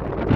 you